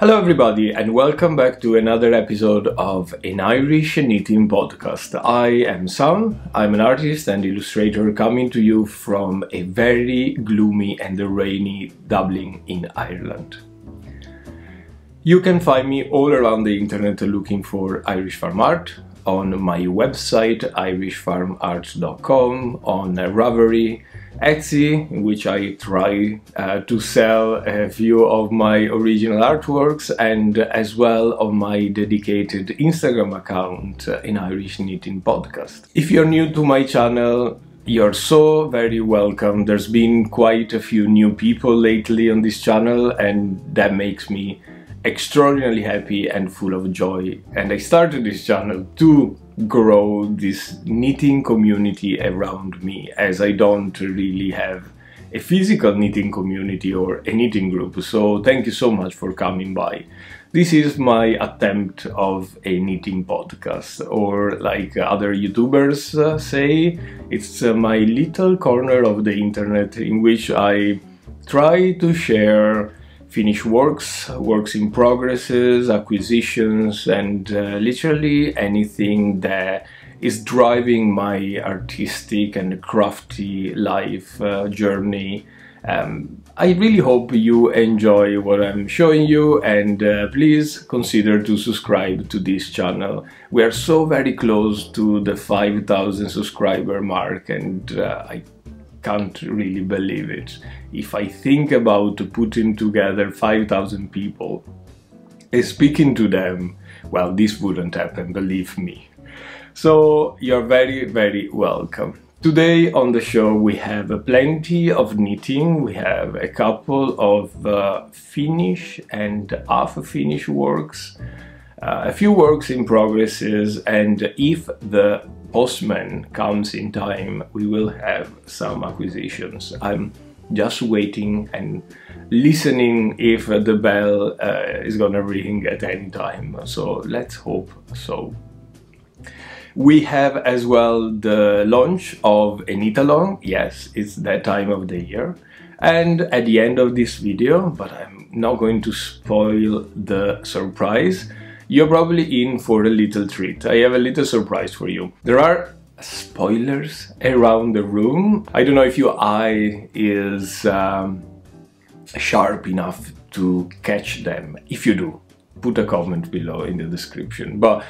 Hello, everybody, and welcome back to another episode of an Irish Knitting Podcast. I am Sam, I'm an artist and illustrator coming to you from a very gloomy and rainy Dublin in Ireland. You can find me all around the internet looking for Irish Farm Art on my website irishfarmart.com, on Ravelry, Etsy, in which I try uh, to sell a few of my original artworks, and as well of my dedicated Instagram account, uh, in Irish Knitting Podcast. If you're new to my channel, you're so very welcome. There's been quite a few new people lately on this channel, and that makes me extraordinarily happy and full of joy. And I started this channel to grow this knitting community around me as I don't really have a physical knitting community or a knitting group. So thank you so much for coming by. This is my attempt of a knitting podcast or like other YouTubers uh, say, it's uh, my little corner of the internet in which I try to share finished works, works in progresses, acquisitions, and uh, literally anything that is driving my artistic and crafty life uh, journey. Um, I really hope you enjoy what I'm showing you and uh, please consider to subscribe to this channel. We are so very close to the 5000 subscriber mark and uh, I can't really believe it. If I think about putting together 5,000 people and speaking to them, well, this wouldn't happen, believe me. So you're very, very welcome. Today on the show we have plenty of knitting, we have a couple of uh, finish and half finish works, uh, a few works in progresses and if the postman comes in time, we will have some acquisitions. I'm just waiting and listening if the bell uh, is gonna ring at any time. So let's hope so. We have as well the launch of Knitalong. Yes, it's that time of the year. And at the end of this video, but I'm not going to spoil the surprise, you're probably in for a little treat. I have a little surprise for you. There are spoilers around the room. I don't know if your eye is um, sharp enough to catch them. If you do, put a comment below in the description. But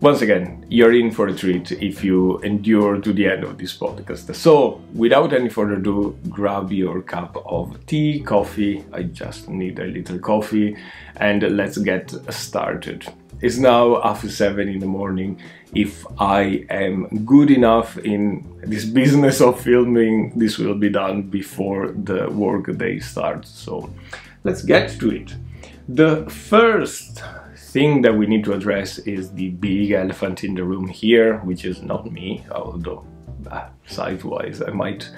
once again, you're in for a treat if you endure to the end of this podcast. So, without any further ado, grab your cup of tea, coffee. I just need a little coffee, and let's get started. It's now after 7 in the morning. If I am good enough in this business of filming, this will be done before the work day starts. So, let's get to it. The first thing that we need to address is the big elephant in the room here, which is not me, although uh, size-wise I might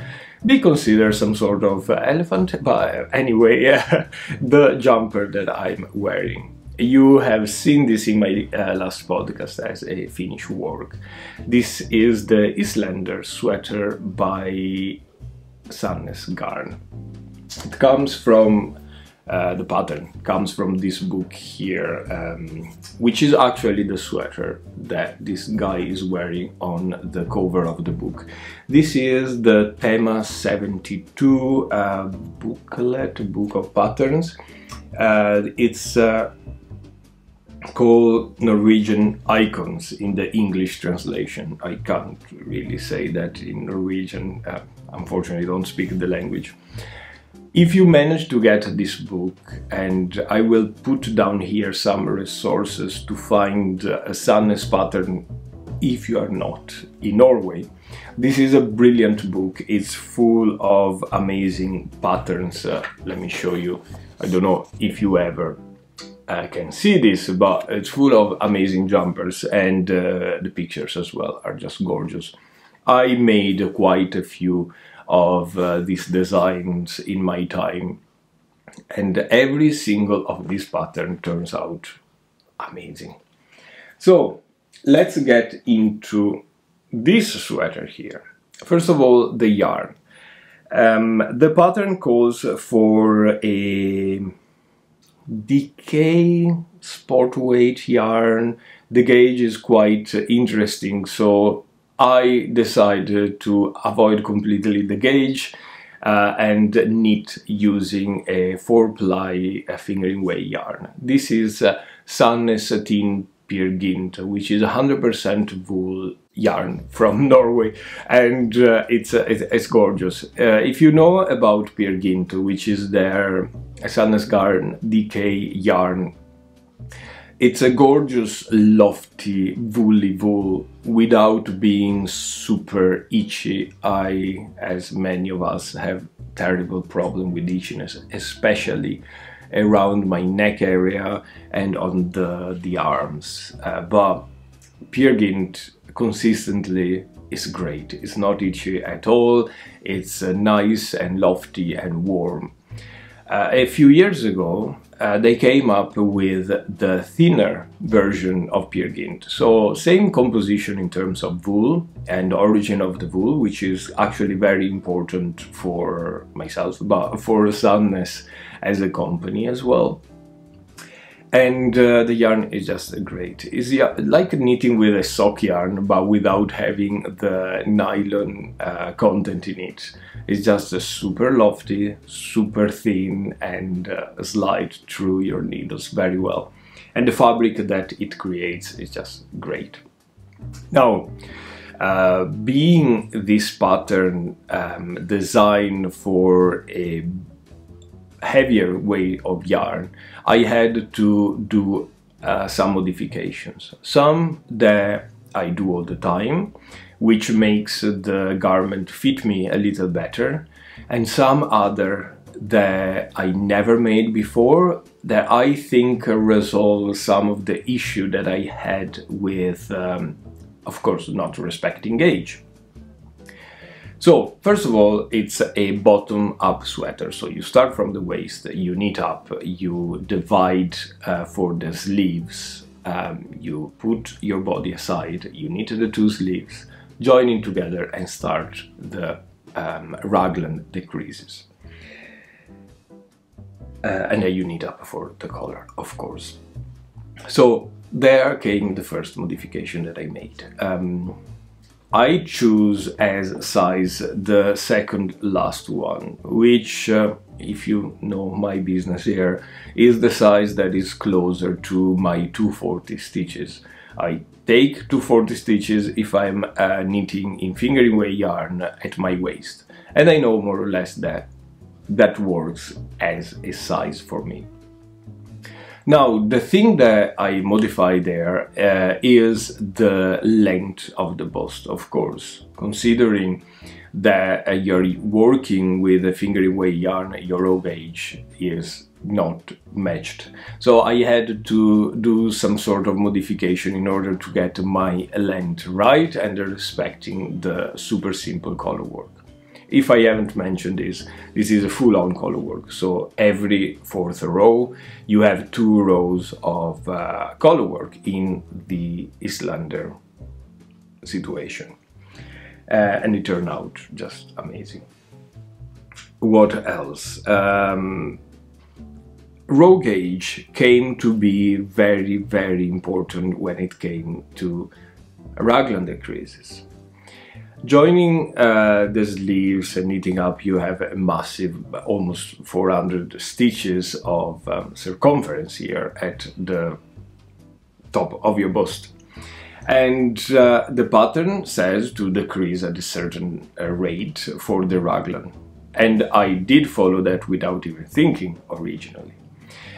be considered some sort of elephant, but anyway, the jumper that I'm wearing. You have seen this in my uh, last podcast as a finished work. This is the Islander sweater by Sandnes Garn. It comes from uh, the pattern comes from this book here, um, which is actually the sweater that this guy is wearing on the cover of the book. This is the Tema 72 uh, booklet, book of patterns. Uh, it's uh, called Norwegian icons in the English translation. I can't really say that in Norwegian, uh, unfortunately, I don't speak the language. If you manage to get this book, and I will put down here some resources to find a Sandnes pattern if you are not in Norway. This is a brilliant book. It's full of amazing patterns. Uh, let me show you. I don't know if you ever uh, can see this, but it's full of amazing jumpers and uh, the pictures as well are just gorgeous. I made quite a few of uh, these designs in my time and every single of these pattern turns out amazing. So let's get into this sweater here. First of all, the yarn. Um, the pattern calls for a DK sport weight yarn. The gauge is quite interesting, so I decided to avoid completely the gauge uh, and knit using a 4-ply fingering weight yarn. This is uh, Sandnes Satin which is 100% wool yarn from Norway, and uh, it's, uh, it's gorgeous. Uh, if you know about Peer which is their Sandnes Garn DK yarn, it's a gorgeous, lofty, woolly wool without being super itchy. I, as many of us, have terrible problem with itchiness, especially around my neck area and on the, the arms. Uh, but Peer consistently is great. It's not itchy at all. It's uh, nice and lofty and warm. Uh, a few years ago, uh, they came up with the thinner version of Peer Gynt. So same composition in terms of wool and origin of the wool, which is actually very important for myself, but for Sandnes as a company as well. And uh, the yarn is just great. It's like knitting with a sock yarn, but without having the nylon uh, content in it. It's just a super lofty, super thin, and uh, slide through your needles very well. And the fabric that it creates is just great. Now, uh, being this pattern um, designed for a heavier weight of yarn, I had to do uh, some modifications. Some that I do all the time, which makes the garment fit me a little better, and some other that I never made before that I think resolve some of the issue that I had with, um, of course, not respecting gauge. So first of all, it's a bottom-up sweater. So you start from the waist, you knit up, you divide uh, for the sleeves, um, you put your body aside, you knit the two sleeves, joining together and start the um, raglan decreases. Uh, and then you knit up for the collar, of course. So there came the first modification that I made. Um, I choose as size the second last one, which, uh, if you know my business here, is the size that is closer to my 240 stitches. I take 240 stitches if I'm uh, knitting in fingering weight yarn at my waist, and I know more or less that that works as a size for me. Now, the thing that I modify there uh, is the length of the bust, of course, considering that uh, you're working with a fingering weight yarn, your row gauge is not matched. So I had to do some sort of modification in order to get my length right and respecting the super simple color work if I haven't mentioned this, this is a full-on color work. So every fourth row, you have two rows of uh, color work in the Islander situation. Uh, and it turned out just amazing. What else? Um, row gauge came to be very, very important when it came to raglan decreases. Joining uh, the sleeves and knitting up, you have a massive, almost 400 stitches of um, circumference here at the top of your bust. And uh, the pattern says to decrease at a certain uh, rate for the raglan. And I did follow that without even thinking originally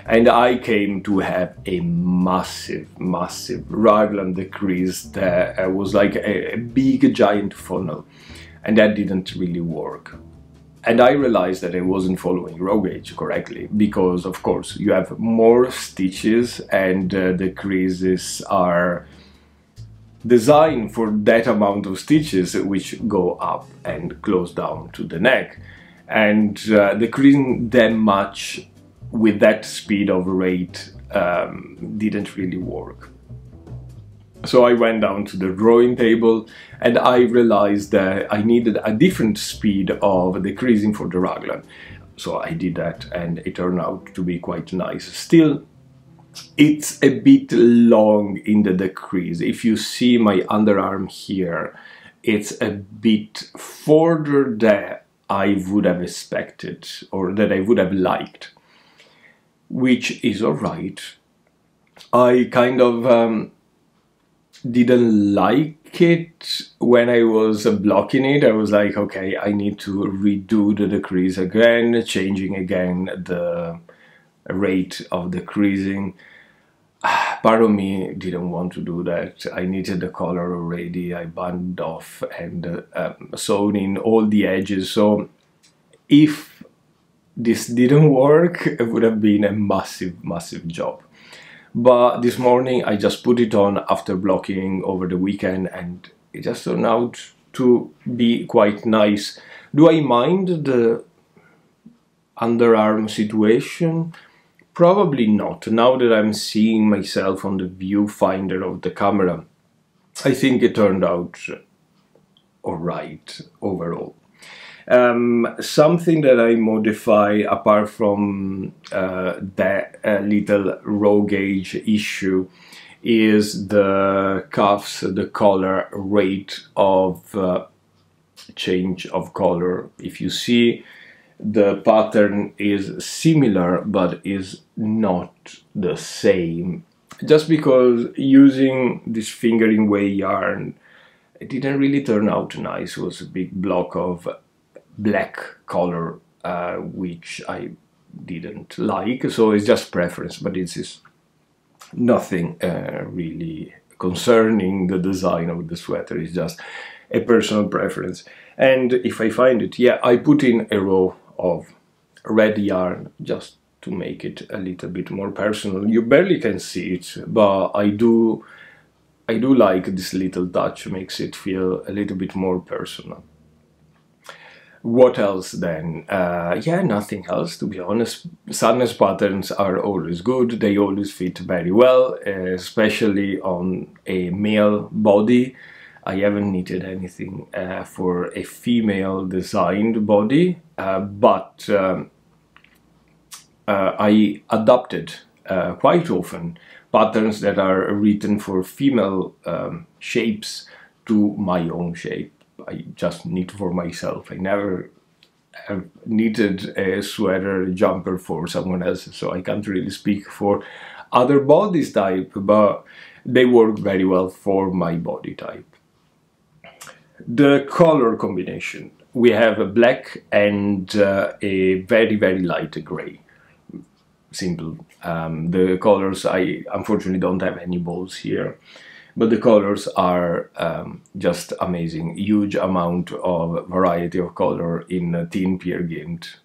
and I came to have a massive, massive raglan decrease that uh, was like a, a big giant funnel and that didn't really work. And I realized that I wasn't following row gauge correctly because of course you have more stitches and uh, the creases are designed for that amount of stitches which go up and close down to the neck and uh, decreasing them much with that speed of rate um, didn't really work. So I went down to the drawing table and I realized that I needed a different speed of decreasing for the raglan. so I did that and it turned out to be quite nice. Still, it's a bit long in the decrease. If you see my underarm here, it's a bit further than I would have expected or that I would have liked, which is alright. I kind of um, didn't like it when I was blocking it. I was like, okay, I need to redo the decrease again, changing again the rate of decreasing. Part of me didn't want to do that. I needed the color already. I burned off and uh, um, sewn in all the edges. So if this didn't work, it would have been a massive, massive job. But this morning I just put it on after blocking over the weekend and it just turned out to be quite nice. Do I mind the underarm situation? Probably not. Now that I'm seeing myself on the viewfinder of the camera, I think it turned out alright overall. Um, something that I modify apart from uh, that uh, little row gauge issue is the cuffs, the color rate of uh, change of color. If you see the pattern is similar but is not the same just because using this fingering way yarn it didn't really turn out nice it was a big block of black color uh, which I didn't like. So it's just preference but this is nothing uh, really concerning. The design of the sweater it's just a personal preference. And if I find it yeah I put in a row of red yarn just to make it a little bit more personal. You barely can see it but I do I do like this little touch makes it feel a little bit more personal what else then? Uh, yeah, nothing else to be honest. Sandnes patterns are always good, they always fit very well, especially on a male body. I haven't knitted anything uh, for a female designed body, uh, but um, uh, I adopted uh, quite often patterns that are written for female um, shapes to my own shape. I just knit for myself. I never have knitted a sweater a jumper for someone else, so I can't really speak for other bodies type, but they work very well for my body type. The color combination. We have a black and uh, a very, very light gray. Simple. Um, the colors, I unfortunately don't have any balls here but the colors are um, just amazing. Huge amount of variety of color in uh, Tynn Peer Gynt.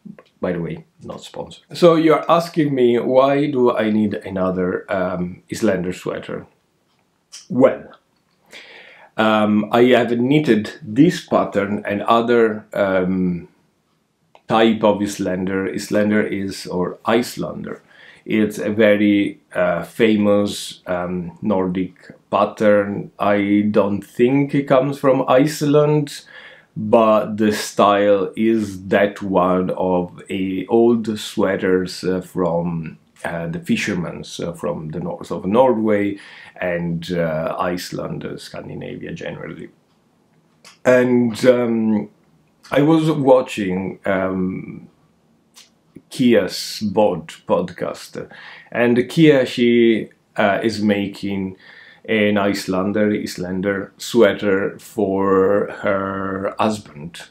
By the way, not sponsored. So you're asking me why do I need another um, Islander sweater? Well, um, I have knitted this pattern and other um, type of Islander. Islander is or Icelander it's a very uh, famous um, Nordic pattern. I don't think it comes from Iceland, but the style is that one of a old sweaters uh, from uh, the fishermen uh, from the north of Norway and uh, Iceland, uh, Scandinavia generally. And um, I was watching um, Kia's bod podcast. And Kia, she uh, is making an Icelander, Islander sweater for her husband.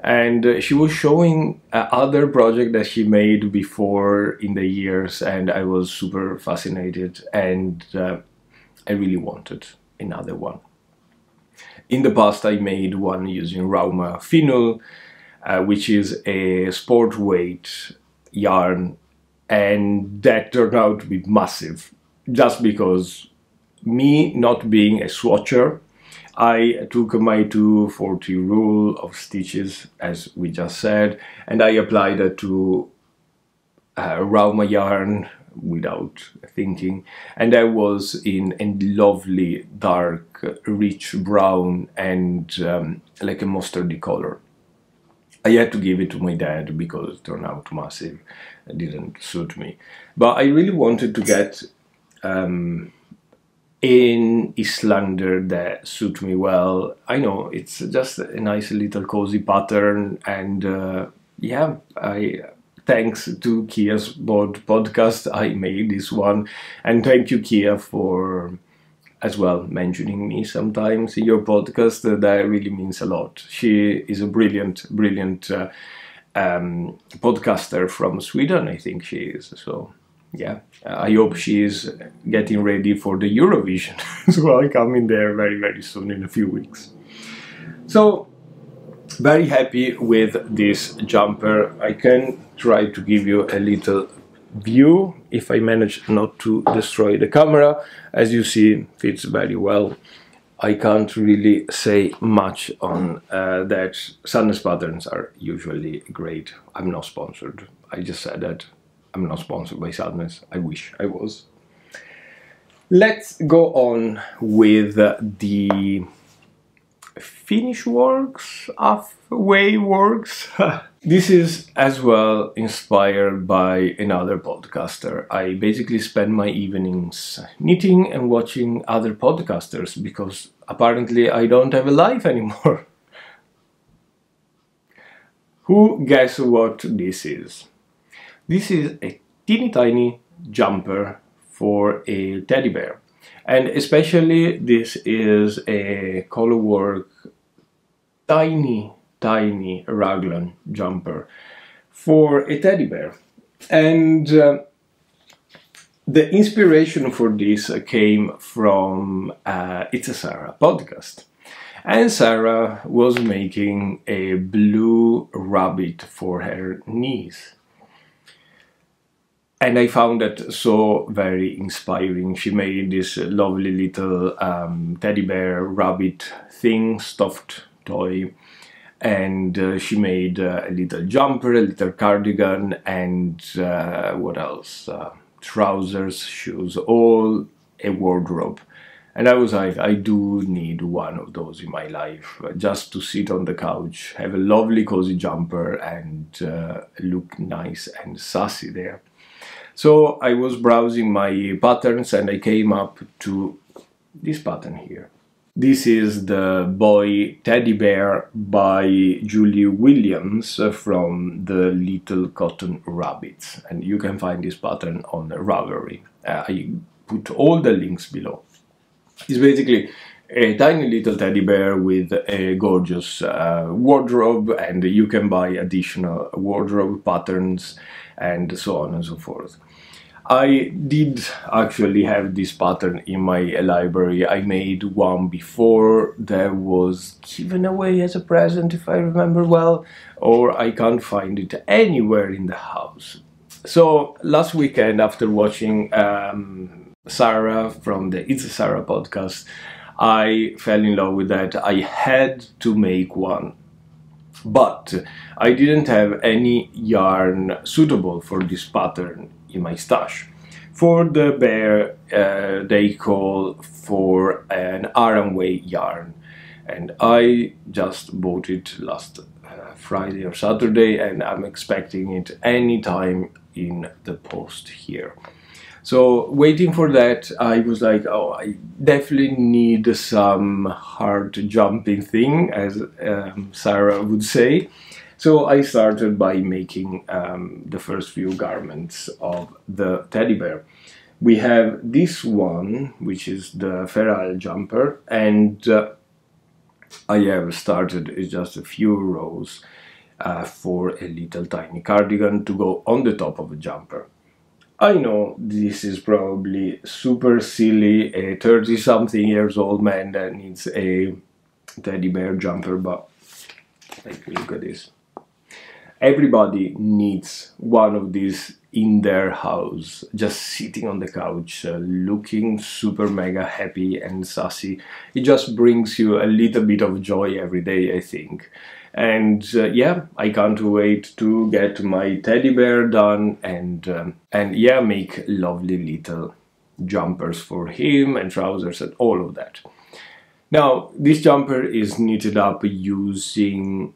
And she was showing uh, other project that she made before in the years, and I was super fascinated, and uh, I really wanted another one. In the past, I made one using Rauma Finul, uh, which is a sport weight yarn and that turned out to be massive. Just because me not being a swatcher I took my 240 rule of stitches as we just said and I applied it to uh, Rauma yarn without thinking. And I was in a lovely dark rich brown and um, like a mustardy color I had to give it to my dad because it turned out massive. It didn't suit me. But I really wanted to get um, in Islander that suit me well. I know it's just a nice little cozy pattern, and uh, yeah, I thanks to Kia's bod podcast I made this one, and thank you Kia for as well mentioning me sometimes in your podcast. that really means a lot. She is a brilliant, brilliant uh, um, podcaster from Sweden. I think she is so yeah, I hope she is getting ready for the Eurovision. so I'll come in there very, very soon in a few weeks. So, very happy with this jumper. I can try to give you a little view if I manage not to destroy the camera. As you see, fits very well. I can't really say much on uh, that. Sandnes patterns are usually great. I'm not sponsored. I just said that I'm not sponsored by Sandnes. I wish I was. Let's go on with the finish works, halfway works. this is as well inspired by another podcaster. I basically spend my evenings knitting and watching other podcasters because apparently I don't have a life anymore. Who guess what this is? This is a teeny tiny jumper for a teddy bear. And especially this is a colorwork tiny, tiny raglan jumper for a teddy bear. And uh, the inspiration for this came from uh, It's a Sarah podcast. And Sarah was making a blue rabbit for her niece and I found that so very inspiring. She made this lovely little um, teddy bear rabbit thing, stuffed toy, and uh, she made uh, a little jumper, a little cardigan, and uh, what else? Uh, trousers, shoes, all a wardrobe. And I was like, I do need one of those in my life, just to sit on the couch, have a lovely cozy jumper, and uh, look nice and sassy there. So I was browsing my patterns and I came up to this pattern here. This is the boy teddy bear by Julie Williams from the Little Cotton Rabbits and you can find this pattern on Ravelry. Uh, I put all the links below. It's basically a tiny little teddy bear with a gorgeous uh, wardrobe and you can buy additional wardrobe patterns and so on and so forth. I did actually have this pattern in my library. I made one before that was given away as a present if I remember well or I can't find it anywhere in the house. So last weekend after watching um, Sarah from the It's a Sarah podcast I fell in love with that. I had to make one but I didn't have any yarn suitable for this pattern in my stash. For the bear, uh, they call for an Aran weight yarn, and I just bought it last uh, Friday or Saturday, and I'm expecting it anytime in the post here. So waiting for that, I was like, oh, I definitely need some hard jumping thing, as um, Sarah would say. So I started by making um, the first few garments of the teddy bear. We have this one, which is the feral jumper, and uh, I have started just a few rows uh, for a little tiny cardigan to go on the top of a jumper. I know this is probably super silly, a 30 something years old man that needs a teddy bear jumper, but a look at this everybody needs one of these in their house, just sitting on the couch, uh, looking super mega happy and sassy. It just brings you a little bit of joy every day, I think. And uh, yeah, I can't wait to get my teddy bear done and um, and yeah, make lovely little jumpers for him and trousers and all of that. Now, this jumper is knitted up using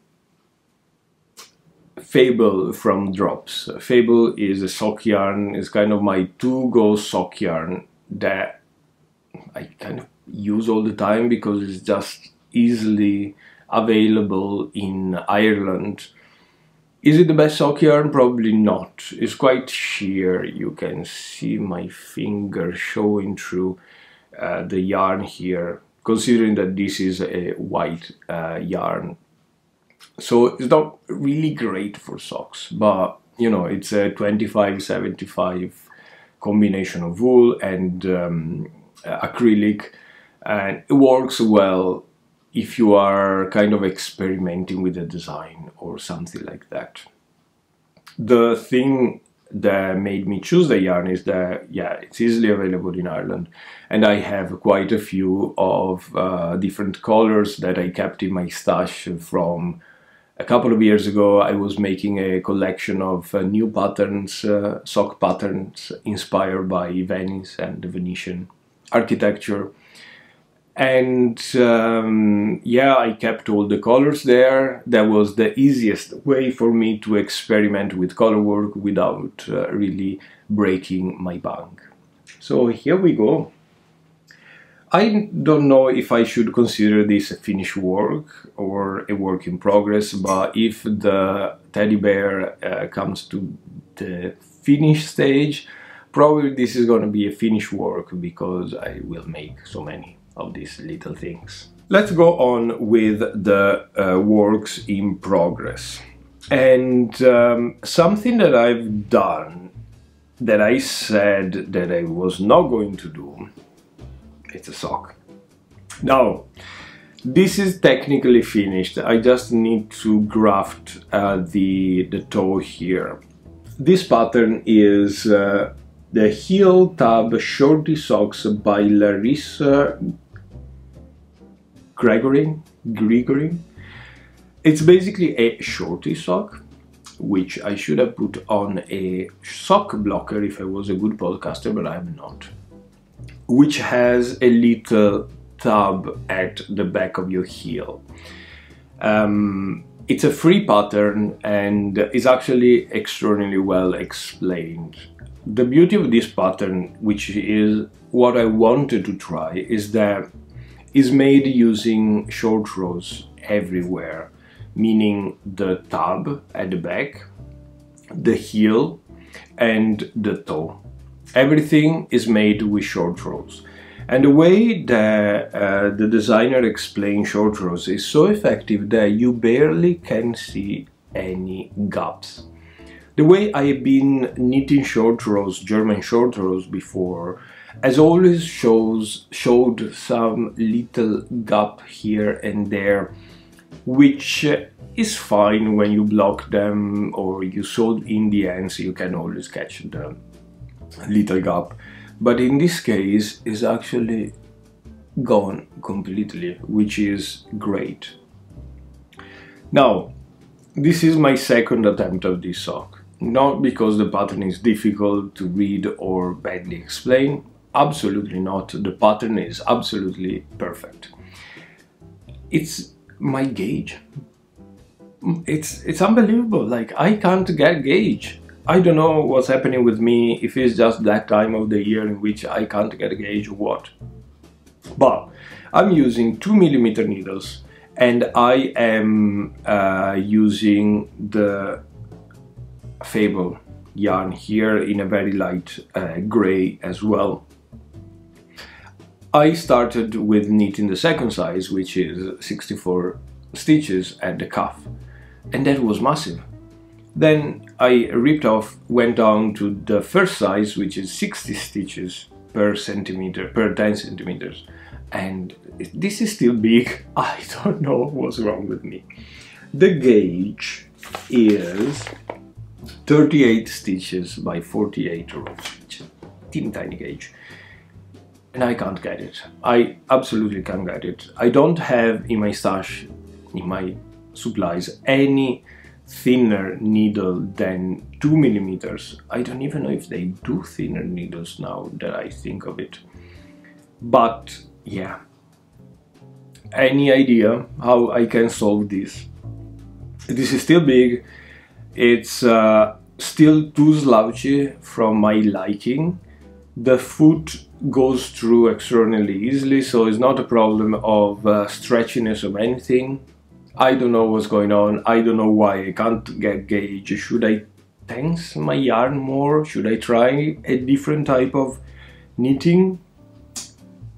Fable from Drops. Fable is a sock yarn, is kind of my to-go sock yarn that I kind of use all the time because it's just easily available in Ireland. Is it the best sock yarn? Probably not. It's quite sheer. You can see my finger showing through uh, the yarn here, considering that this is a white uh, yarn. So it's not really great for socks, but you know, it's a 25-75 combination of wool and um, acrylic and it works well if you are kind of experimenting with the design or something like that. The thing that made me choose the yarn is that yeah it's easily available in Ireland and I have quite a few of uh, different colors that I kept in my stash from a couple of years ago I was making a collection of uh, new patterns, uh, sock patterns inspired by Venice and the Venetian architecture. And um, yeah I kept all the colors there. That was the easiest way for me to experiment with color work without uh, really breaking my bank so here we go I don't know if I should consider this a finished work or a work in progress, but if the teddy bear uh, comes to the finish stage, probably this is going to be a finished work because I will make so many of these little things. Let's go on with the uh, works in progress. And um, something that I've done that I said that I was not going to do, it's a sock. Now, this is technically finished. I just need to graft uh, the, the toe here. This pattern is uh, the heel tab shorty socks by Larissa Gregory, Gregory. It's basically a shorty sock, which I should have put on a sock blocker if I was a good podcaster, but I'm not. Which has a little tab at the back of your heel. Um, it's a free pattern and is actually extraordinarily well explained. The beauty of this pattern, which is what I wanted to try, is that is made using short rows everywhere, meaning the tab at the back, the heel, and the toe. Everything is made with short rows. And the way that uh, the designer explains short rows is so effective that you barely can see any gaps. The way I've been knitting short rows, German short rows before, as always shows showed some little gap here and there which is fine when you block them or you sew in the ends you can always catch the little gap but in this case is actually gone completely which is great now this is my second attempt of this sock not because the pattern is difficult to read or badly explained absolutely not. The pattern is absolutely perfect. It's my gauge. It's it's unbelievable. Like I can't get gauge. I don't know what's happening with me. If it's just that time of the year in which I can't get a gauge or what. But I'm using two millimeter needles, and I am uh, using the Fable yarn here in a very light uh, gray as well. I started with knitting the second size, which is 64 stitches at the cuff, and that was massive. Then I ripped off, went down to the first size, which is 60 stitches per centimeter, per 10 centimeters, and this is still big. I don't know what's wrong with me. The gauge is 38 stitches by 48 rows, teeny tiny gauge and I can't get it. I absolutely can't get it. I don't have in my stash, in my supplies, any thinner needle than 2 millimeters. I don't even know if they do thinner needles now that I think of it. But yeah, any idea how I can solve this? This is still big. it's uh, still too slouchy from my liking. The foot goes through extraordinarily easily, so it's not a problem of uh, stretchiness of anything. I don't know what's going on. I don't know why I can't get gauge. Should I tense my yarn more? Should I try a different type of knitting?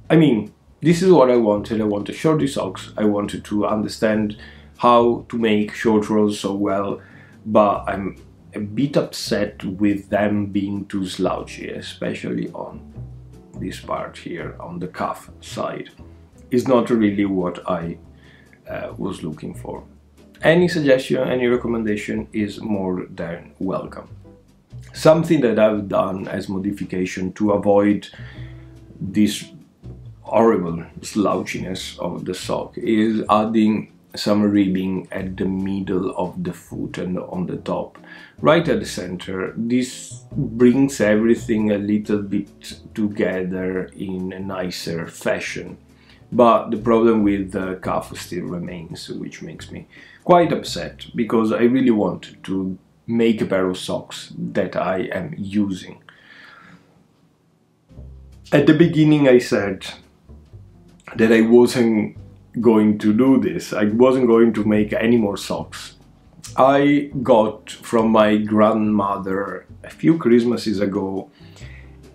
I mean, this is what I wanted. I wanted shorty socks. I wanted to understand how to make short rows so well, but I'm a bit upset with them being too slouchy, especially on this part here on the cuff side. It's not really what I uh, was looking for. Any suggestion, any recommendation is more than welcome. Something that I've done as modification to avoid this horrible slouchiness of the sock is adding some ribbing at the middle of the foot and on the top right at the center this brings everything a little bit together in a nicer fashion but the problem with uh, the cuff still remains which makes me quite upset because I really want to make a pair of socks that I am using at the beginning I said that I wasn't going to do this. I wasn't going to make any more socks. I got from my grandmother a few Christmases ago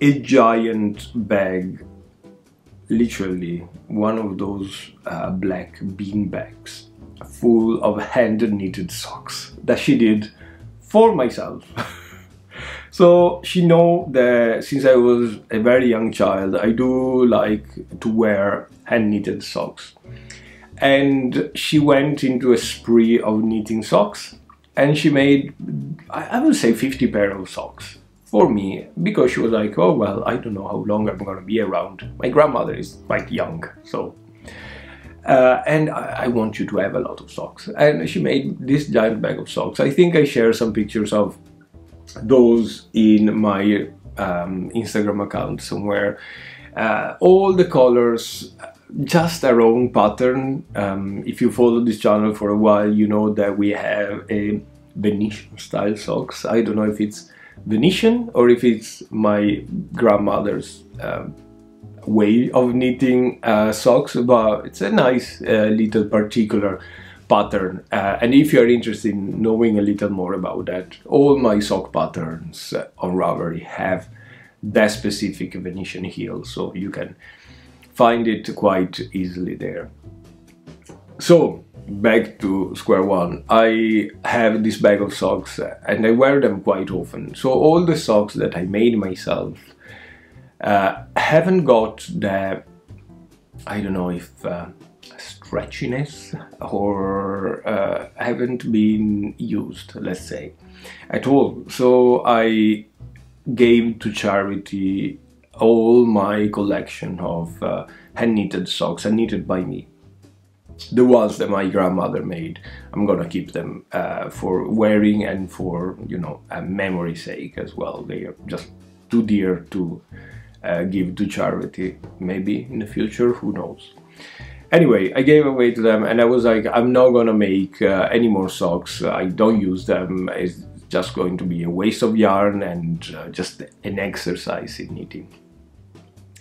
a giant bag, literally one of those uh, black bean bags full of hand knitted socks that she did for myself. So she know that since I was a very young child, I do like to wear hand knitted socks. And she went into a spree of knitting socks and she made, I would say 50 pair of socks for me because she was like, oh, well, I don't know how long I'm going to be around. My grandmother is quite young, so. Uh, and I, I want you to have a lot of socks. And she made this giant bag of socks. I think I share some pictures of those in my um, Instagram account somewhere. Uh, all the colors, just their own pattern. Um, if you follow this channel for a while, you know that we have a Venetian style socks. I don't know if it's Venetian or if it's my grandmother's uh, way of knitting uh, socks, but it's a nice uh, little particular pattern. Uh, and if you're interested in knowing a little more about that all my sock patterns on Ravelry have that specific Venetian heel so you can find it quite easily there. So back to square one I have this bag of socks and I wear them quite often so all the socks that I made myself uh, haven't got the I don't know if uh, stretchiness or uh, haven't been used, let's say, at all. So I gave to charity all my collection of uh, hand knitted socks, and knitted by me. The ones that my grandmother made, I'm gonna keep them uh, for wearing and for, you know, a memory sake as well. They are just too dear to uh, give to charity. Maybe in the future, who knows. Anyway, I gave away to them and I was like, I'm not gonna make uh, any more socks. I don't use them. It's just going to be a waste of yarn and uh, just an exercise in knitting.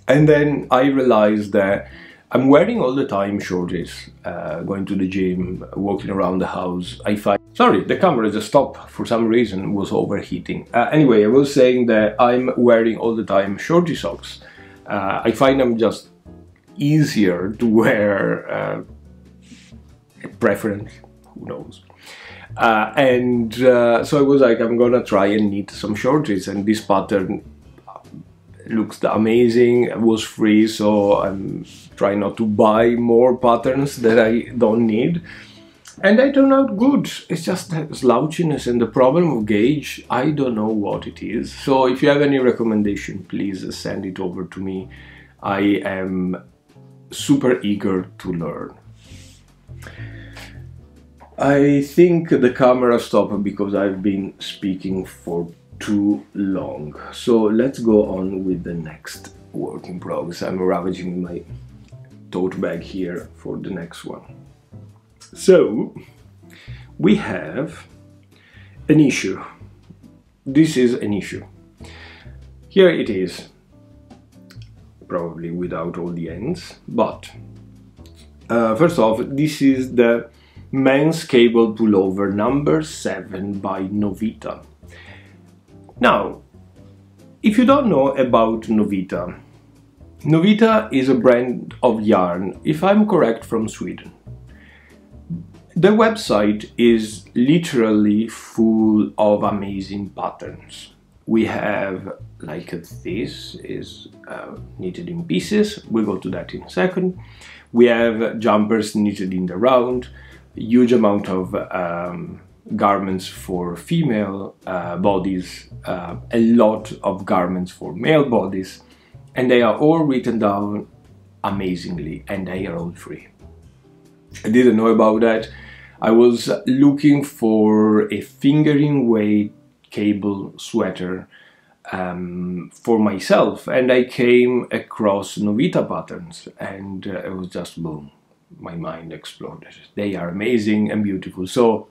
And then I realized that I'm wearing all the time shorties, uh, going to the gym, walking around the house. I find, sorry, the camera just stopped for some reason, was overheating. Uh, anyway, I was saying that I'm wearing all the time shorty socks. Uh, I find them just easier to wear uh, preference, who knows. Uh, and uh, so I was like, I'm gonna try and knit some shorties, and this pattern looks amazing. It was free, so I'm trying not to buy more patterns that I don't need. And they turn out good. It's just that slouchiness and the problem of gauge, I don't know what it is. So if you have any recommendation, please send it over to me. I am super eager to learn. I think the camera stopped because I've been speaking for too long. So let's go on with the next work in progress. I'm ravaging my tote bag here for the next one. So we have an issue. This is an issue. Here it is, probably without all the ends, but uh, first off, this is the men's cable pullover number 7 by Novita. Now, if you don't know about Novita, Novita is a brand of yarn, if I'm correct, from Sweden. The website is literally full of amazing patterns. We have like this is uh, knitted in pieces, we'll go to that in a second. We have jumpers knitted in the round, huge amount of um, garments for female uh, bodies, uh, a lot of garments for male bodies, and they are all written down amazingly and they are all free. I didn't know about that. I was looking for a fingering weight cable sweater um, for myself and I came across Novita patterns and uh, it was just boom, my mind exploded. They are amazing and beautiful. So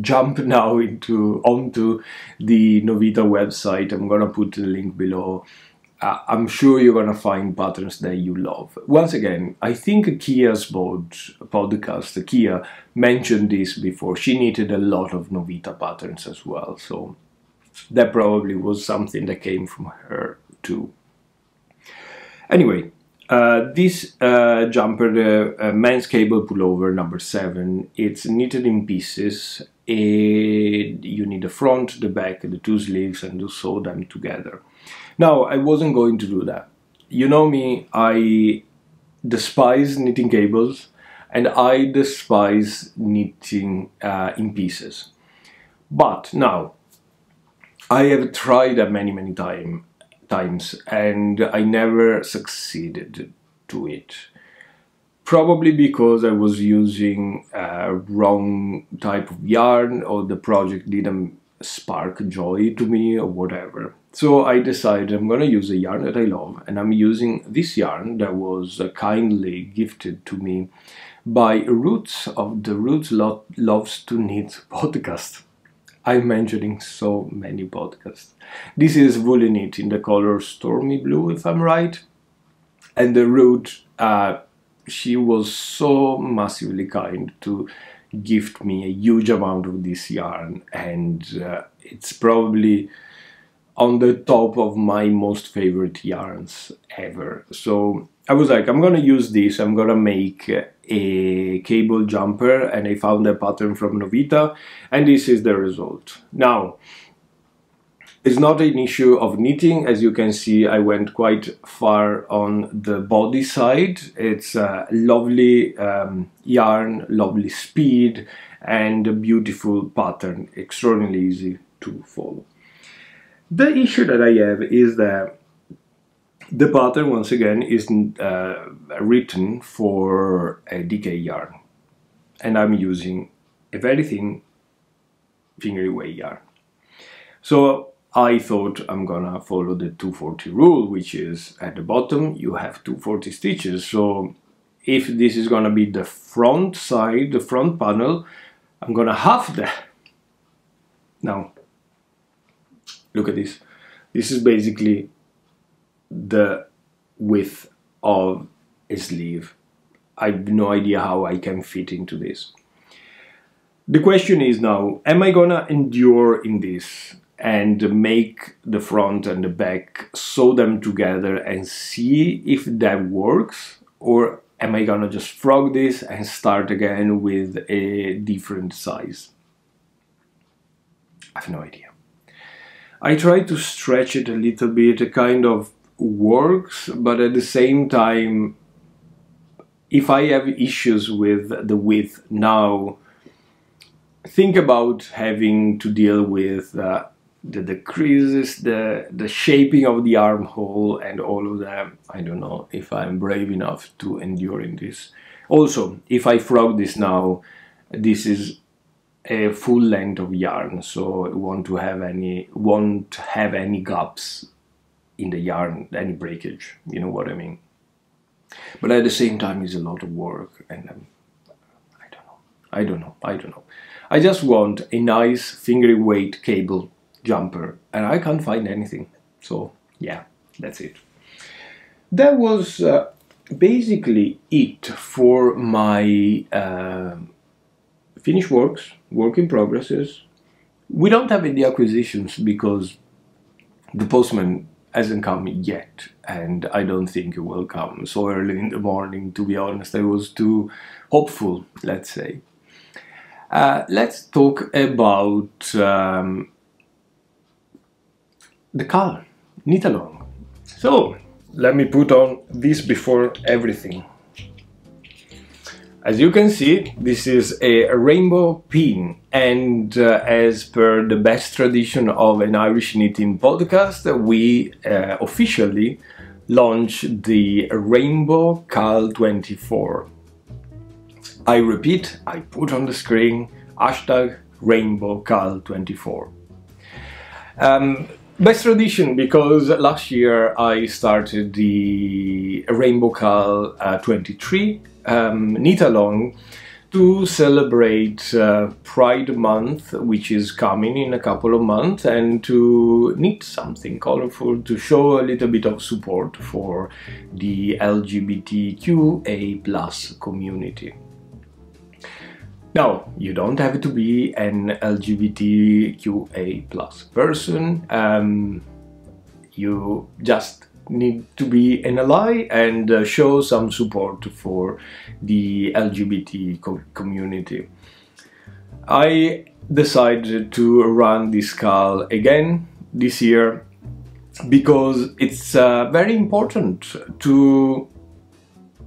jump now into onto the Novita website. I'm gonna put the link below uh, I'm sure you're gonna find patterns that you love. Once again, I think Kia's bod, podcast, Kia mentioned this before. She knitted a lot of Novita patterns as well, so that probably was something that came from her too. Anyway, uh, this uh, jumper, the uh, men's cable pullover number seven, it's knitted in pieces. It, you need the front, the back, the two sleeves, and to sew them together. Now, I wasn't going to do that. You know me, I despise knitting cables and I despise knitting uh, in pieces. But now, I have tried that many, many time, times and I never succeeded to it. Probably because I was using a wrong type of yarn or the project didn't spark joy to me or whatever. So I decided I'm gonna use a yarn that I love and I'm using this yarn that was uh, kindly gifted to me by Roots of the Roots Lo Loves to Knit podcast. I'm mentioning so many podcasts. This is Woolly Knit in the color Stormy Blue, if I'm right. And the Ruth, uh, she was so massively kind to gift me a huge amount of this yarn and uh, it's probably on the top of my most favorite yarns ever. So I was like, I'm gonna use this, I'm gonna make a cable jumper and I found a pattern from Novita and this is the result. Now, it's not an issue of knitting, as you can see I went quite far on the body side. It's a lovely um, yarn, lovely speed and a beautiful pattern, extraordinarily easy to follow. The issue that I have is that the pattern once again is uh, written for a DK yarn and I'm using a very thin fingery weight yarn. So I thought I'm gonna follow the 240 rule, which is at the bottom you have 240 stitches. So if this is gonna be the front side, the front panel, I'm gonna half that. Now, look at this. This is basically the width of a sleeve. I have no idea how I can fit into this. The question is now, am I gonna endure in this? And make the front and the back sew them together and see if that works or am I gonna just frog this and start again with a different size? I have no idea. I try to stretch it a little bit, it kind of works, but at the same time, if I have issues with the width now, think about having to deal with uh, the, the creases, the, the shaping of the armhole and all of that. I don't know if I'm brave enough to endure in this. Also, if I frog this now, this is a full length of yarn, so won't to have any won't have any gaps in the yarn, any breakage. You know what I mean? But at the same time, it's a lot of work, and um, I don't know. I don't know. I don't know. I just want a nice finger weight cable jumper and I can't find anything. So yeah, that's it. That was uh, basically it for my uh, finished works, work in progresses. We don't have any acquisitions because the postman hasn't come yet and I don't think it will come so early in the morning to be honest I was too hopeful let's say uh, let's talk about um, the KAL, Knitalong. So, let me put on this before everything. As you can see, this is a rainbow pin and uh, as per the best tradition of an Irish knitting podcast, we uh, officially launch the Rainbow KAL 24. I repeat, I put on the screen hashtag rainbowkal24. Um, best tradition because last year I started the Rainbow KAL uh, 23 um, knit along to celebrate uh, Pride Month, which is coming in a couple of months, and to knit something colorful to show a little bit of support for the LGBTQA plus community. Now, you don't have to be an LGBTQA plus person. Um, you just need to be an ally and uh, show some support for the LGBT co community. I decided to run this KAL again this year because it's uh, very important to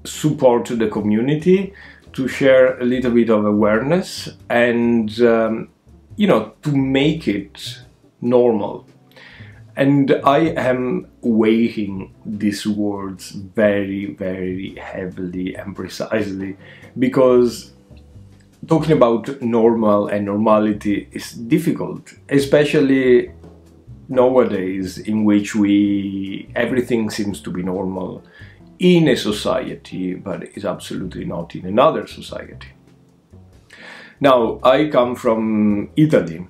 support the community to share a little bit of awareness and um, you know to make it normal. And I am weighing these words very very heavily and precisely because talking about normal and normality is difficult especially nowadays in which we everything seems to be normal in a society, but is absolutely not in another society. Now, I come from Italy.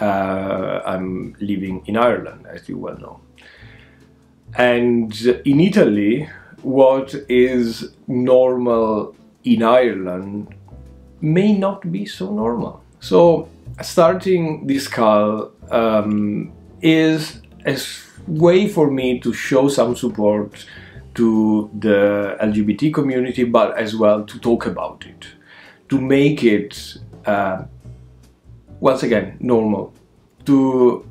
Uh, I'm living in Ireland, as you well know. And in Italy, what is normal in Ireland may not be so normal. So, starting this KAL um, is a way for me to show some support to the LGBT community, but as well to talk about it, to make it, uh, once again, normal, to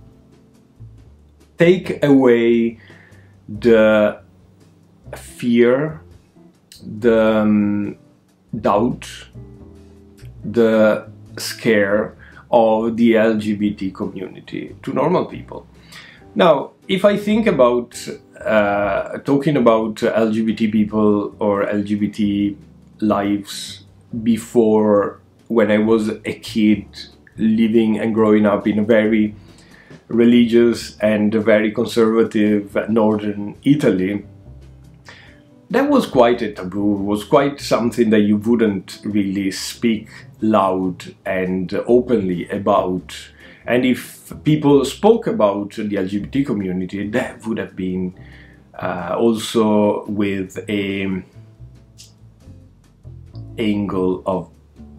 take away the fear, the um, doubt, the scare of the LGBT community to normal people. Now, if I think about uh, talking about LGBT people or LGBT lives before when I was a kid living and growing up in a very religious and very conservative northern Italy, that was quite a taboo, was quite something that you wouldn't really speak loud and openly about and if people spoke about the LGBT community, that would have been uh, also with a angle of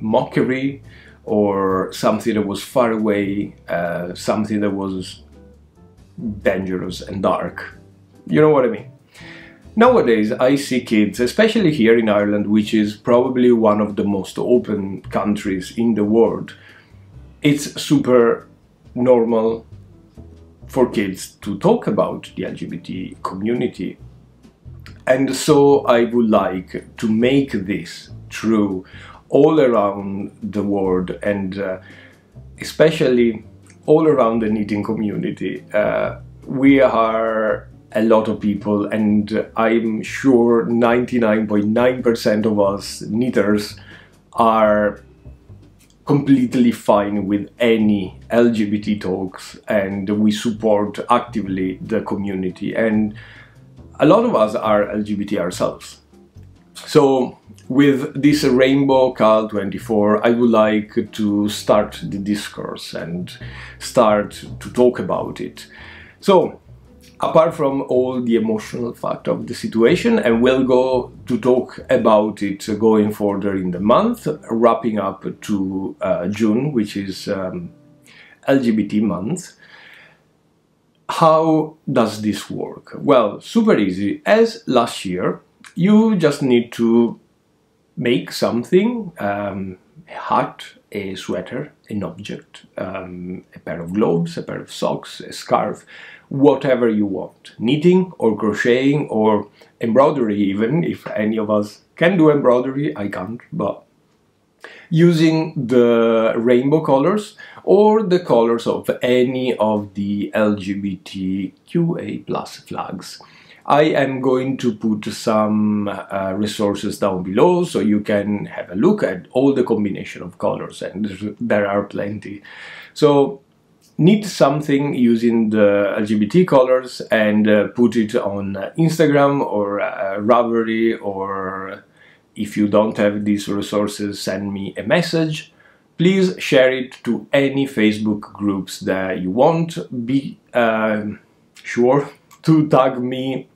mockery or something that was far away, uh, something that was dangerous and dark. You know what I mean? Nowadays, I see kids, especially here in Ireland, which is probably one of the most open countries in the world. It's super normal for kids to talk about the LGBT community. And so I would like to make this true all around the world and uh, especially all around the knitting community. Uh, we are a lot of people and I'm sure 99.9% of us knitters are completely fine with any LGBT talks and we support actively the community and a lot of us are LGBT ourselves. So with this Rainbow KAL 24, I would like to start the discourse and start to talk about it. So, apart from all the emotional fact of the situation, and we'll go to talk about it going further in the month, wrapping up to uh, June, which is um, LGBT month. How does this work? Well, super easy. As last year, you just need to make something, um, a hat, a sweater, an object, um, a pair of gloves, a pair of socks, a scarf, whatever you want. Knitting or crocheting or embroidery even, if any of us can do embroidery, I can't, but using the rainbow colors or the colors of any of the LGBTQA plus flags. I am going to put some uh, resources down below so you can have a look at all the combination of colors and there are plenty. So knit something using the LGBT colors and uh, put it on Instagram or uh, Ravelry or if you don't have these resources send me a message. Please share it to any Facebook groups that you want. Be uh, sure to tag me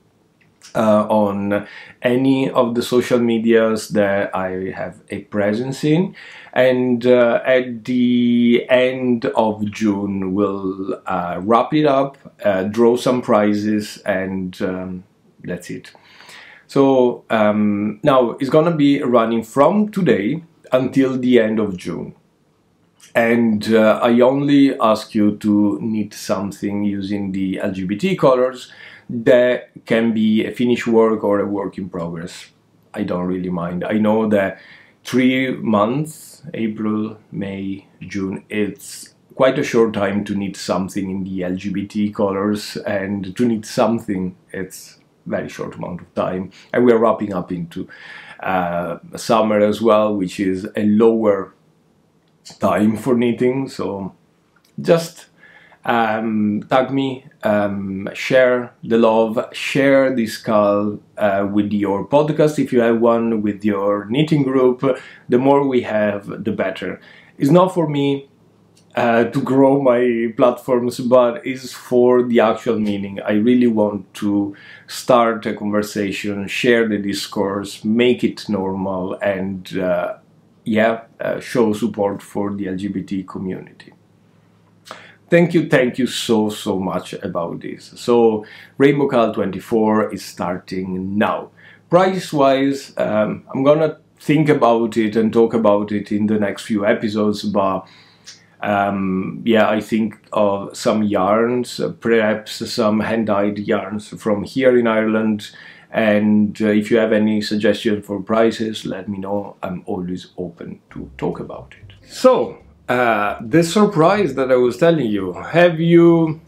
uh, on any of the social medias that I have a presence in. And uh, at the end of June, we'll uh, wrap it up, uh, draw some prizes, and um, that's it. So um, now it's gonna be running from today until the end of June. And uh, I only ask you to knit something using the LGBT colors that can be a finished work or a work in progress. I don't really mind. I know that three months, April, May, June, it's quite a short time to knit something in the LGBT colors and to knit something, it's very short amount of time. And we're wrapping up into uh, summer as well, which is a lower time for knitting. So just um, tag me, um, share the love, share this KAL uh, with your podcast if you have one, with your knitting group. The more we have, the better. It's not for me uh, to grow my platforms, but it's for the actual meaning. I really want to start a conversation, share the discourse, make it normal, and uh, yeah, uh, show support for the LGBT community thank you, thank you so, so much about this. So Rainbow KAL 24 is starting now. Price-wise, um, I'm gonna think about it and talk about it in the next few episodes, but um, yeah, I think of some yarns, perhaps some hand-dyed yarns from here in Ireland, and uh, if you have any suggestions for prices, let me know. I'm always open to talk about it. So, uh, the surprise that I was telling you, have you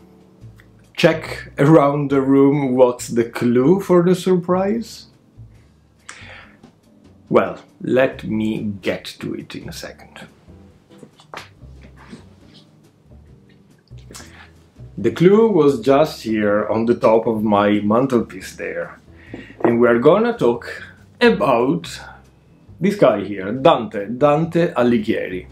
checked around the room what's the clue for the surprise? Well, let me get to it in a second. The clue was just here on the top of my mantelpiece there. And we're gonna talk about this guy here, Dante, Dante Alighieri.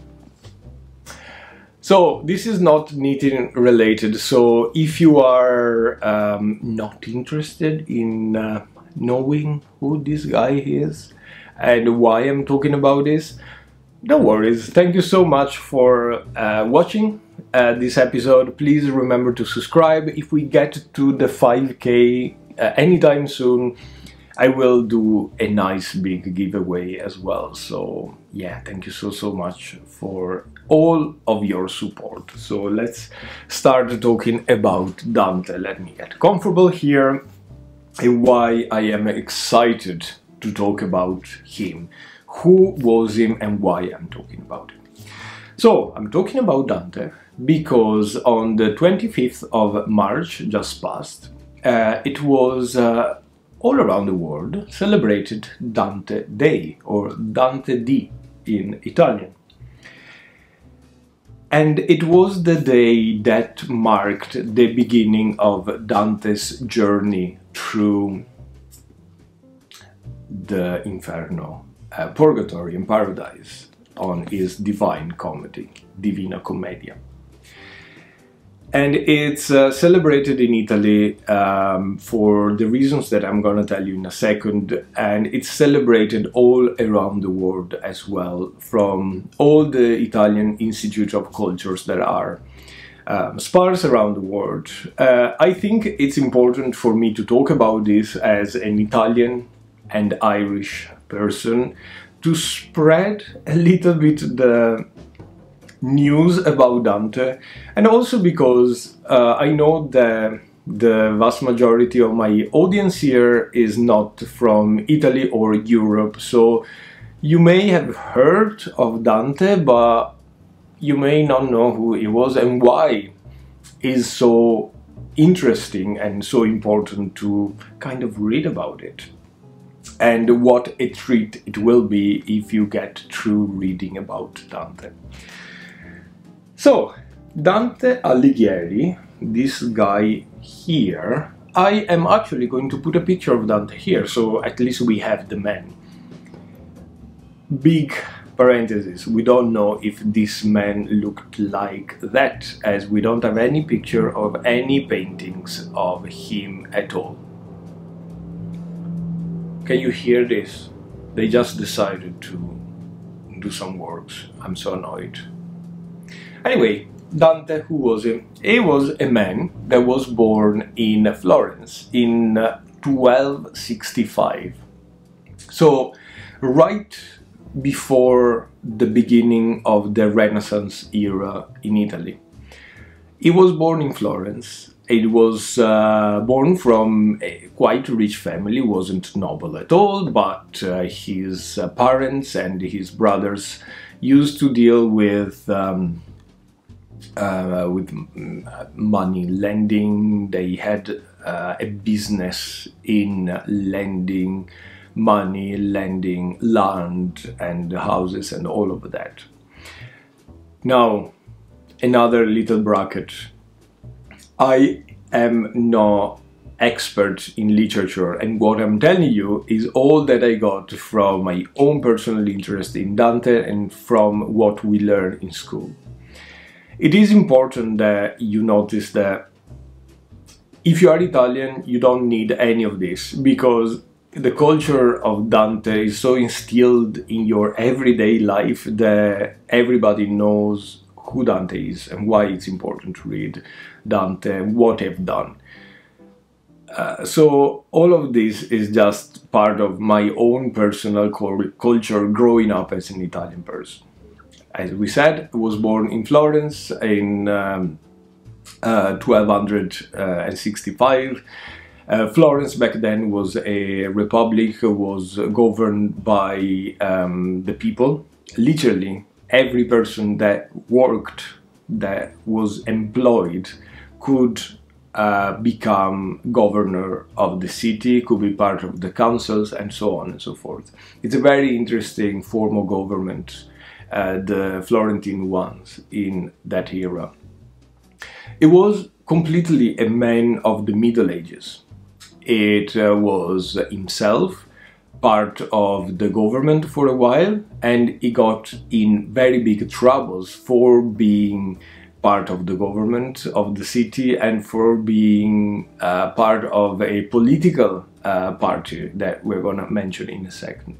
So this is not knitting related. So if you are um, not interested in uh, knowing who this guy is and why I'm talking about this, no worries. Thank you so much for uh, watching uh, this episode. Please remember to subscribe. If we get to the 5k uh, anytime soon, I will do a nice big giveaway as well. So yeah, thank you so, so much for all of your support. So let's start talking about Dante. Let me get comfortable here and why I am excited to talk about him. Who was him and why I'm talking about him. So I'm talking about Dante because on the 25th of March, just passed, uh, it was uh, all around the world celebrated Dante Day or Dantedì in Italian. And it was the day that marked the beginning of Dante's journey through the Inferno, uh, Purgatory and Paradise on his Divine Comedy, Divina Commedia and it's uh, celebrated in Italy um, for the reasons that I'm gonna tell you in a second and it's celebrated all around the world as well from all the Italian Institute of Cultures that are um, sparse around the world. Uh, I think it's important for me to talk about this as an Italian and Irish person to spread a little bit the news about Dante and also because uh, I know that the vast majority of my audience here is not from Italy or Europe so you may have heard of Dante but you may not know who he was and why is so interesting and so important to kind of read about it and what a treat it will be if you get through reading about Dante. So, Dante Alighieri, this guy here, I am actually going to put a picture of Dante here, so at least we have the man. Big parenthesis, we don't know if this man looked like that, as we don't have any picture of any paintings of him at all. Can you hear this? They just decided to do some works. I'm so annoyed. Anyway, Dante, who was he? He was a man that was born in Florence in 1265. So, right before the beginning of the Renaissance era in Italy. He was born in Florence. He was uh, born from a quite rich family, wasn't noble at all, but uh, his uh, parents and his brothers used to deal with um, uh, with money lending. They had uh, a business in lending money, lending land and houses and all of that. Now, another little bracket. I am no expert in literature and what I'm telling you is all that I got from my own personal interest in Dante and from what we learn in school. It is important that you notice that if you are Italian, you don't need any of this because the culture of Dante is so instilled in your everyday life that everybody knows who Dante is and why it's important to read Dante and what he've done. Uh, so all of this is just part of my own personal culture growing up as an Italian person as we said, was born in Florence in um, uh, 1265. Uh, Florence back then was a republic, was governed by um, the people. Literally, every person that worked, that was employed, could uh, become governor of the city, could be part of the councils, and so on and so forth. It's a very interesting form of government the Florentine ones in that era. It was completely a man of the Middle Ages. It uh, was himself part of the government for a while and he got in very big troubles for being part of the government of the city and for being uh, part of a political uh, party that we're gonna mention in a second.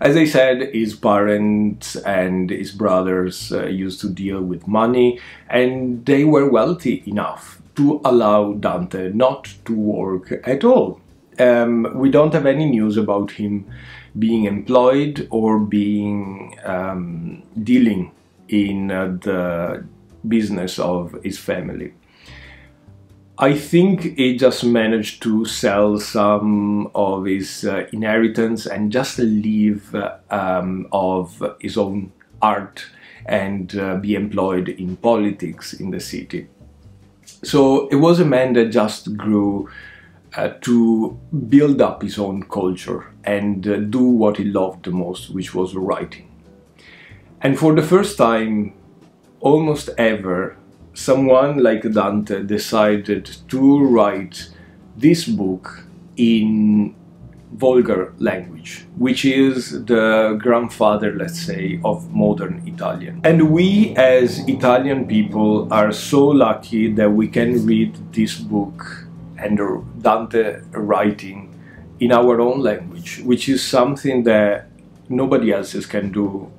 As I said, his parents and his brothers uh, used to deal with money and they were wealthy enough to allow Dante not to work at all. Um, we don't have any news about him being employed or being um, dealing in uh, the business of his family. I think he just managed to sell some of his uh, inheritance and just live uh, um, of his own art and uh, be employed in politics in the city. So it was a man that just grew uh, to build up his own culture and uh, do what he loved the most, which was writing. And for the first time, almost ever, someone like Dante decided to write this book in vulgar language, which is the grandfather, let's say, of modern Italian. And we as Italian people are so lucky that we can read this book and Dante writing in our own language, which is something that nobody else can do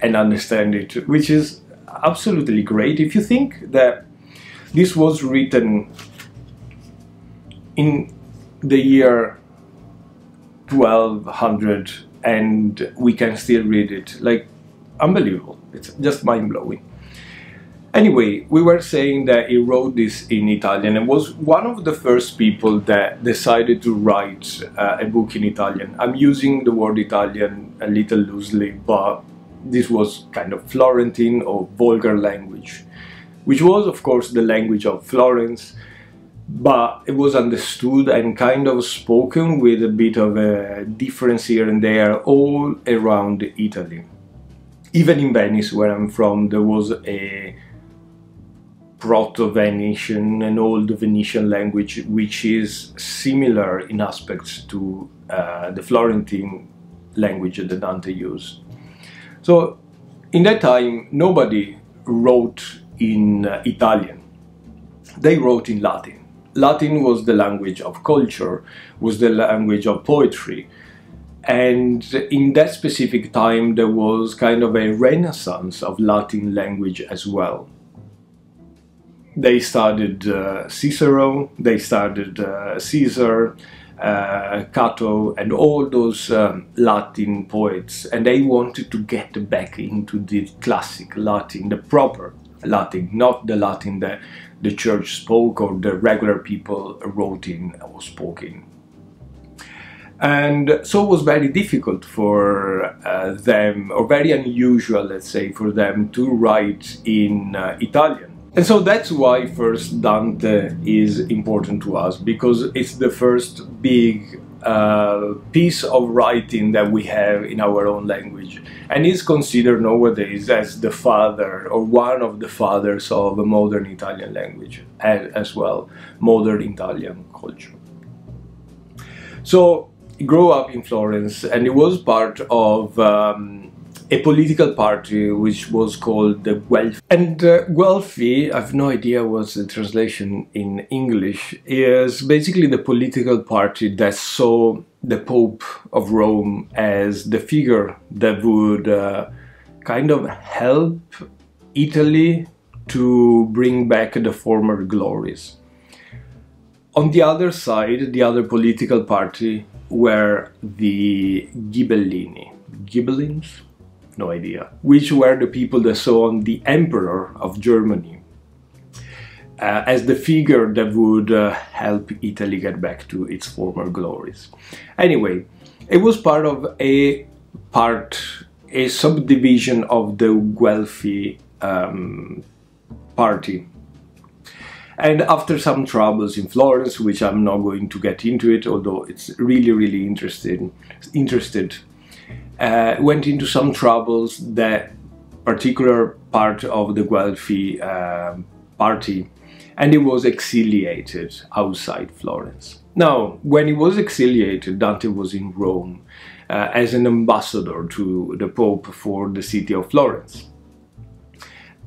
and understand it, which is absolutely great. If you think that this was written in the year 1200 and we can still read it, like unbelievable. It's just mind blowing. Anyway, we were saying that he wrote this in Italian and was one of the first people that decided to write uh, a book in Italian. I'm using the word Italian a little loosely, but this was kind of Florentine or vulgar language, which was, of course, the language of Florence, but it was understood and kind of spoken with a bit of a difference here and there all around Italy. Even in Venice, where I'm from, there was a Proto-Venetian, an old Venetian language, which is similar in aspects to uh, the Florentine language that Dante used. So in that time, nobody wrote in uh, Italian. They wrote in Latin. Latin was the language of culture, was the language of poetry. And in that specific time, there was kind of a renaissance of Latin language as well they started uh, Cicero, they started uh, Caesar, Cato, and all those um, Latin poets, and they wanted to get back into the classic Latin, the proper Latin, not the Latin that the church spoke or the regular people wrote in or spoke in. And so it was very difficult for uh, them, or very unusual, let's say, for them to write in uh, Italian and so that's why first Dante is important to us, because it's the first big uh, piece of writing that we have in our own language and is considered nowadays as the father or one of the fathers of the modern Italian language as well, modern Italian culture. So grew up in Florence and he was part of um, a political party which was called the Guelfi. And uh, Guelfi, I have no idea what's the translation in English, is basically the political party that saw the Pope of Rome as the figure that would uh, kind of help Italy to bring back the former glories. On the other side, the other political party were the Ghibellini. Ghibellines? No idea, which were the people that saw on the Emperor of Germany uh, as the figure that would uh, help Italy get back to its former glories. Anyway, it was part of a part, a subdivision of the Guelfi um, party. And after some troubles in Florence, which I'm not going to get into it, although it's really, really interesting, interested uh, went into some troubles that particular part of the Guelfi uh, party and he was exiliated outside Florence. Now, when he was exiliated, Dante was in Rome uh, as an ambassador to the Pope for the city of Florence.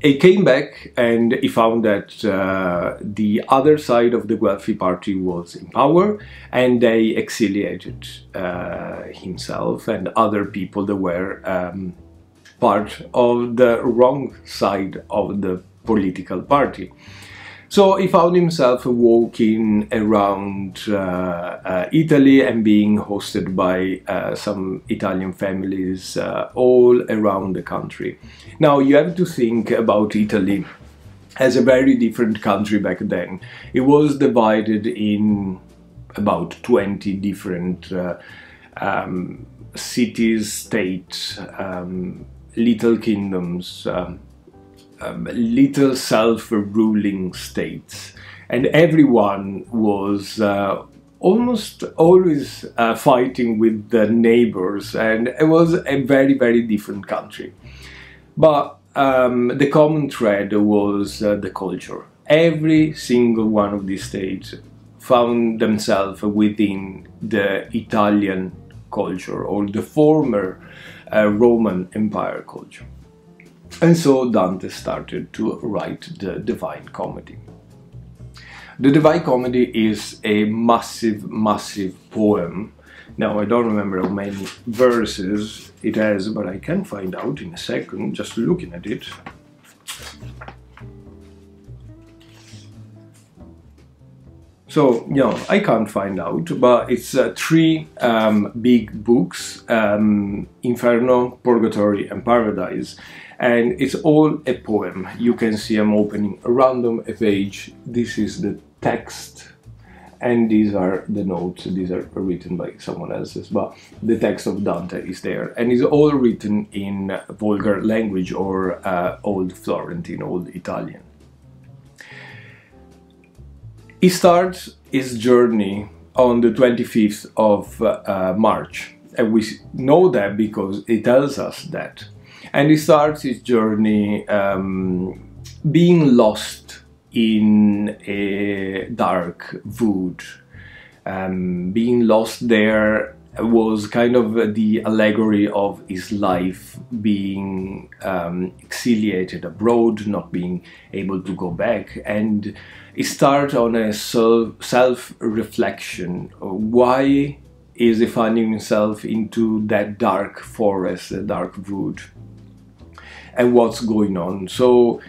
He came back and he found that uh, the other side of the Guelfi party was in power and they exiliated uh, himself and other people that were um, part of the wrong side of the political party. So he found himself walking around uh, uh, Italy and being hosted by uh, some Italian families uh, all around the country. Now you have to think about Italy as a very different country back then. It was divided in about 20 different uh, um, cities, states, um, little kingdoms, um, um, little self-ruling states. And everyone was uh, almost always uh, fighting with the neighbors. And it was a very very different country. But um, the common thread was uh, the culture. Every single one of these states found themselves within the Italian culture or the former uh, Roman Empire culture. And so Dante started to write the Divine Comedy. The Divine Comedy is a massive, massive poem. Now, I don't remember how many verses it has, but I can find out in a second just looking at it. So, you know, I can't find out, but it's uh, three um, big books um, Inferno, Purgatory, and Paradise. And it's all a poem. You can see I'm opening a random page. This is the text, and these are the notes. These are written by someone else's, but the text of Dante is there. And it's all written in vulgar language or uh, Old Florentine, Old Italian. He starts his journey on the 25th of uh, March, and we know that because it tells us that. And he starts his journey um, being lost in a dark wood. Um, being lost there was kind of the allegory of his life being um, exiliated abroad, not being able to go back, and he starts on a self-reflection. Why is he finding himself into that dark forest, a dark wood, and what's going on? So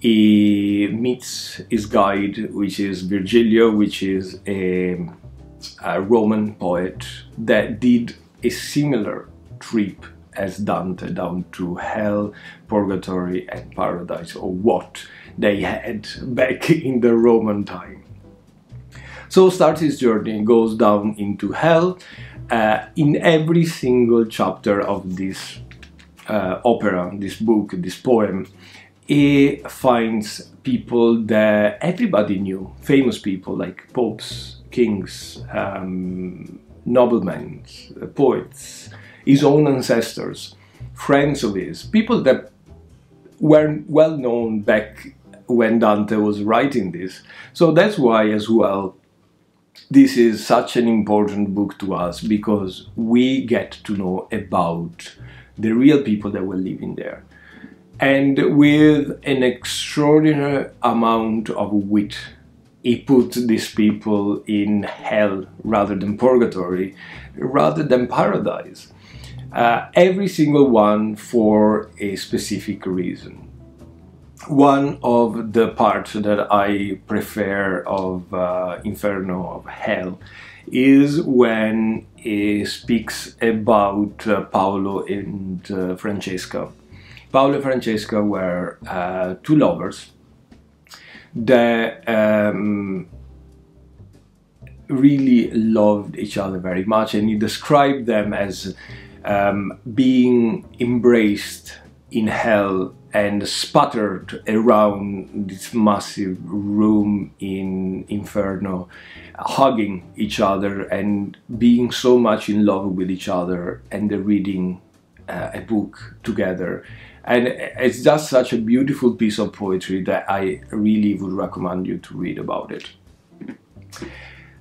he meets his guide, which is Virgilio, which is a a Roman poet that did a similar trip as Dante down to hell, purgatory, and paradise, or what they had back in the Roman time. So starts his journey, goes down into hell. Uh, in every single chapter of this uh, opera, this book, this poem, he finds people that everybody knew, famous people like popes, kings, um, noblemen, poets, his own ancestors, friends of his, people that were well known back when Dante was writing this. So that's why, as well, this is such an important book to us because we get to know about the real people that were living there. And with an extraordinary amount of wit he put these people in hell rather than purgatory, rather than paradise. Uh, every single one for a specific reason. One of the parts that I prefer of uh, Inferno of Hell is when he speaks about uh, Paolo and uh, Francesca. Paolo and Francesca were uh, two lovers that um, really loved each other very much, and he described them as um, being embraced in hell and sputtered around this massive room in Inferno, hugging each other and being so much in love with each other and reading uh, a book together and it's just such a beautiful piece of poetry that I really would recommend you to read about it.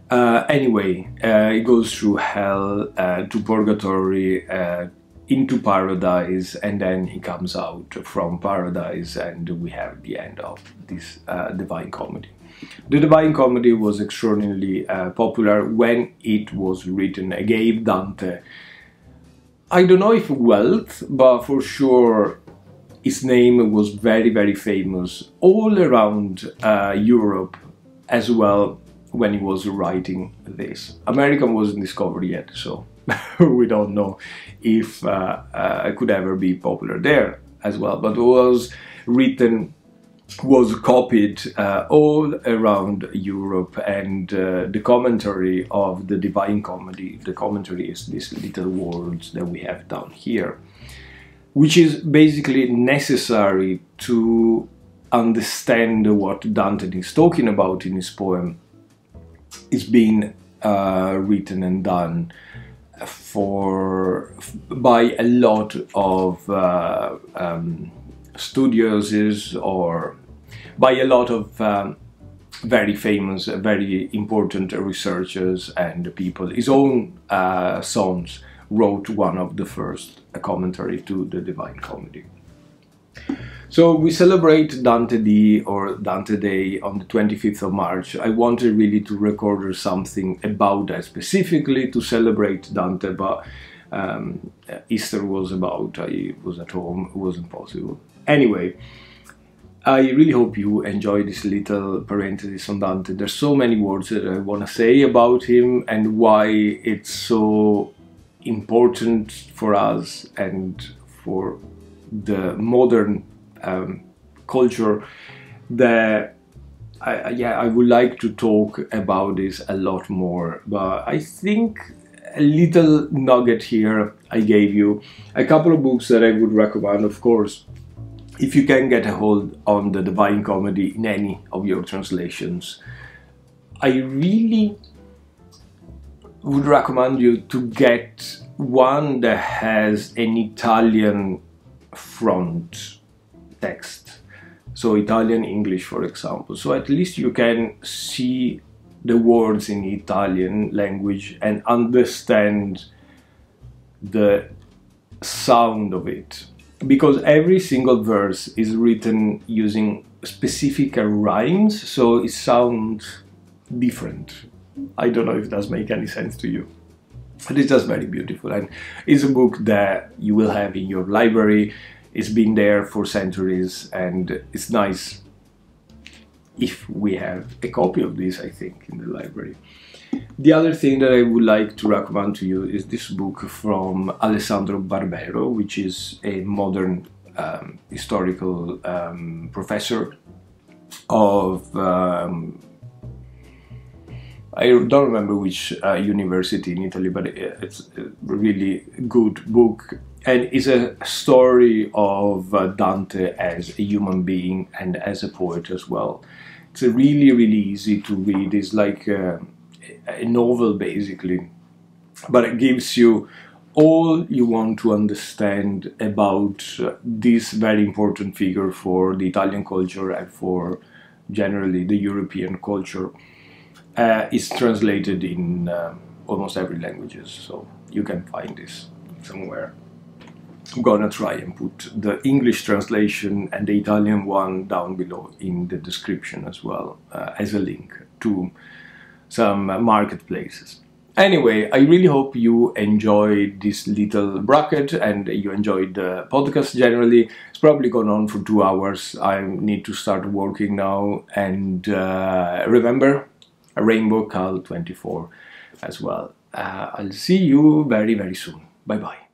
Uh, anyway, uh, it goes through hell uh, to purgatory, uh, into paradise, and then he comes out from paradise, and we have the end of this uh, Divine Comedy. The Divine Comedy was extraordinarily uh, popular when it was written. It gave Dante I don't know if wealth, but for sure his name was very, very famous all around uh, Europe as well when he was writing this. America wasn't discovered yet, so we don't know if uh, uh, it could ever be popular there as well, but it was written was copied uh, all around Europe and uh, the commentary of the Divine Comedy, the commentary is this little words that we have down here which is basically necessary to understand what Dante is talking about in his poem. Is being uh, written and done for by a lot of uh, um, studios is or by a lot of um, very famous, very important researchers and people. His own uh, sons wrote one of the first commentary to the Divine Comedy. So we celebrate Dante Day or Dantedì on the 25th of March. I wanted really to record something about that specifically to celebrate Dante, but um, Easter was about, I was at home, it wasn't possible. Anyway, I really hope you enjoy this little parenthesis on Dante. There's so many words that I want to say about him and why it's so important for us and for the modern um, culture that I, yeah I would like to talk about this a lot more but I think a little nugget here I gave you a couple of books that I would recommend of course if you can get a hold on the Divine Comedy in any of your translations I really would recommend you to get one that has an Italian front text. So Italian English, for example. So at least you can see the words in Italian language and understand the sound of it. Because every single verse is written using specific rhymes, so it sounds different. I don't know if that makes any sense to you. But it's just very beautiful and it's a book that you will have in your library it's been there for centuries and it's nice if we have a copy of this, I think, in the library. The other thing that I would like to recommend to you is this book from Alessandro Barbero, which is a modern um, historical um, professor of um, I don't remember which uh, university in Italy, but it's a really good book and it's a story of uh, Dante as a human being and as a poet as well. It's really, really easy to read. It's like a, a novel basically, but it gives you all you want to understand about uh, this very important figure for the Italian culture and for generally the European culture. Uh, is translated in uh, almost every languages, so you can find this somewhere. I'm gonna try and put the English translation and the Italian one down below in the description as well uh, as a link to some marketplaces. Anyway, I really hope you enjoyed this little bracket and you enjoyed the podcast generally. It's probably gone on for two hours. I need to start working now and uh, remember Rainbow KAL 24 as well. Uh, I'll see you very very soon. Bye bye.